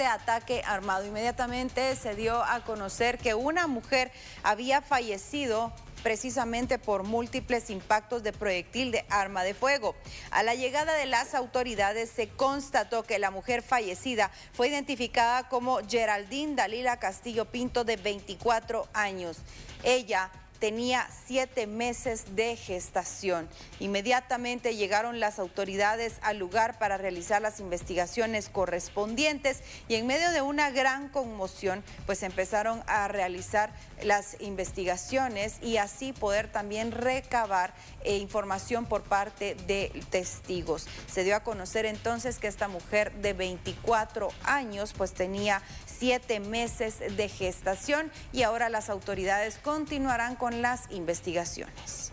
este ataque armado. Inmediatamente se dio a conocer que una mujer había fallecido precisamente por múltiples impactos de proyectil de arma de fuego. A la llegada de las autoridades se constató que la mujer fallecida fue identificada como Geraldine Dalila Castillo Pinto de 24 años. Ella tenía siete meses de gestación. Inmediatamente llegaron las autoridades al lugar para realizar las investigaciones correspondientes y en medio de una gran conmoción, pues empezaron a realizar las investigaciones y así poder también recabar eh, información por parte de testigos. Se dio a conocer entonces que esta mujer de 24 años pues tenía siete meses de gestación y ahora las autoridades continuarán con las investigaciones.